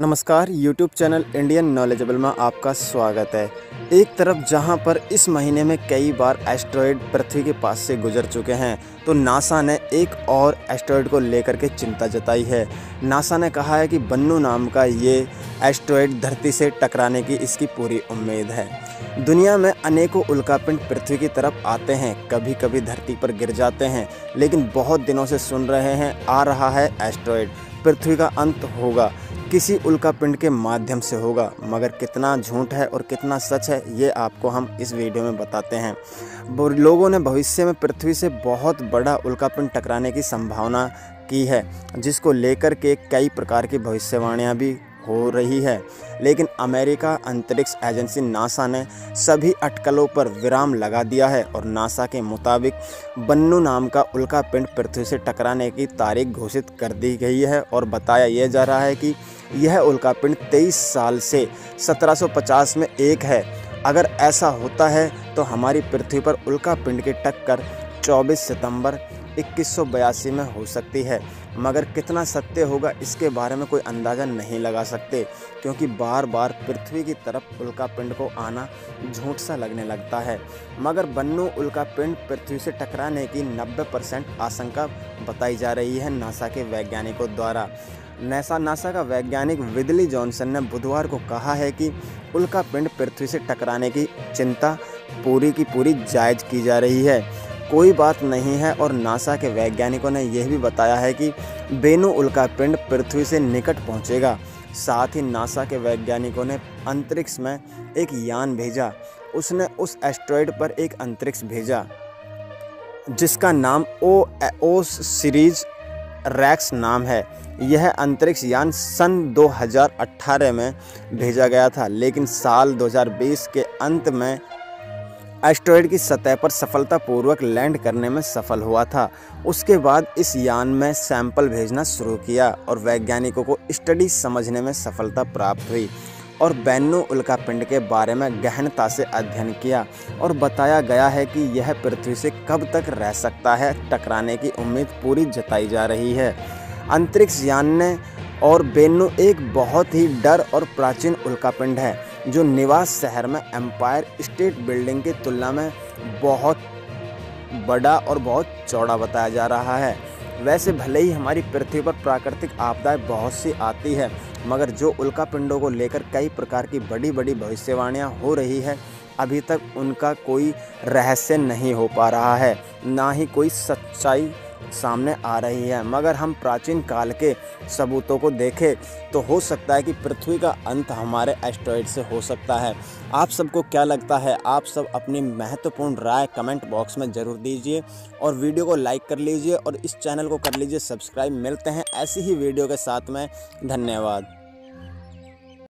नमस्कार, YouTube channel Indian knowledgeable में आपका स्वागत है। एक तरफ़ जहाँ पर इस महीने में कई बार एस्ट्रॉयड पृथ्वी के पास से गुजर चुके हैं तो नासा ने एक और एस्ट्रॉयड को लेकर के चिंता जताई है। नासा ने कहा है कि बन्नू नाम का ये एस्ट्रॉयड धरती से टकराने की इसकी पूरी उम्मीद है। दुनिया में अनेकों उल्कापिंड पृथ्वी की तरफ़ आते हैं कभी कभी धरती पर गिर जाते हैं, लेकिन बहुत दिनों से सुन रहे हैं, आ रहा है एस्ट्रॉयड पृथ्वी का अंत होगा। किसी उल्का पिंड के माध्यम से होगा, मगर कितना झूठ है और कितना सच है, ये आपको हम इस वीडियो में बताते हैं। लोगों ने भविष्य में पृथ्वी से बहुत बड़ा उल्का पिंड टकराने की संभावना की है, जिसको लेकर के कई प्रकार की भविष्यवाणियाँ भी हो रही है। लेकिन अमेरिका अंतरिक्ष एजेंसी नासा ने सभी अटकलों पर विराम लगा दिया है और नासा के मुताबिक बन्नू नाम का उल्का पिंड पृथ्वी से टकराने की तारीख घोषित कर दी गई है और बताया यह जा रहा है कि यह उल्का पिंड 23 साल से 1750 में एक है। अगर ऐसा होता है तो हमारी पृथ्वी पर उल्का पिंड की टक्कर 24 सितंबर इक्कीस में हो सकती है। मगर कितना सत्य होगा, इसके बारे में कोई अंदाज़ा नहीं लगा सकते, क्योंकि बार बार पृथ्वी की तरफ़ उल्का पिंड को आना झूठ सा लगने लगता है। मगर बन्नू उल्का पिंड पृथ्वी से टकराने की 90 परसेंट आशंका बताई जा रही है नासा के वैज्ञानिकों द्वारा। नासा नासा का वैज्ञानिक विदली जॉनसन ने बुधवार को कहा है कि उल्का पिंड पृथ्वी से टकराने की चिंता पूरी की पूरी जायज़ की जा रही है। कोई बात नहीं है और नासा के वैज्ञानिकों ने यह भी बताया है कि बेनू उल्का पिंड पृथ्वी से निकट पहुंचेगा। साथ ही नासा के वैज्ञानिकों ने अंतरिक्ष में एक यान भेजा। उसने उस एस्ट्रॉयड पर एक अंतरिक्ष भेजा, जिसका नाम ओ ओ सीरीज़ रैक्स नाम है। यह अंतरिक्ष यान सन 2018 में भेजा गया था, लेकिन साल 2020 के अंत में एस्ट्रॉयड की सतह पर सफलतापूर्वक लैंड करने में सफल हुआ था। उसके बाद इस यान में सैंपल भेजना शुरू किया और वैज्ञानिकों को स्टडी समझने में सफलता प्राप्त हुई और बैनो उल्कापिंड के बारे में गहनता से अध्ययन किया और बताया गया है कि यह पृथ्वी से कब तक रह सकता है, टकराने की उम्मीद पूरी जताई जा रही है। अंतरिक्ष यान ने और बेन्नू एक बहुत ही डर और प्राचीन उल्कापिंड है। जो निवास शहर में एम्पायर स्टेट बिल्डिंग की तुलना में बहुत बड़ा और बहुत चौड़ा बताया जा रहा है। वैसे भले ही हमारी पृथ्वी पर प्राकृतिक आपदाएँ बहुत सी आती है, मगर जो उल्का पिंडों को लेकर कई प्रकार की बड़ी बड़ी भविष्यवाणियाँ हो रही है, अभी तक उनका कोई रहस्य नहीं हो पा रहा है, ना ही कोई सच्चाई सामने आ रही है। मगर हम प्राचीन काल के सबूतों को देखें तो हो सकता है कि पृथ्वी का अंत हमारे एस्ट्रॉइड से हो सकता है। आप सबको क्या लगता है? आप सब अपनी महत्वपूर्ण राय कमेंट बॉक्स में ज़रूर दीजिए और वीडियो को लाइक कर लीजिए और इस चैनल को कर लीजिए सब्सक्राइब मिलते हैं ऐसी ही वीडियो के साथ में। धन्यवाद।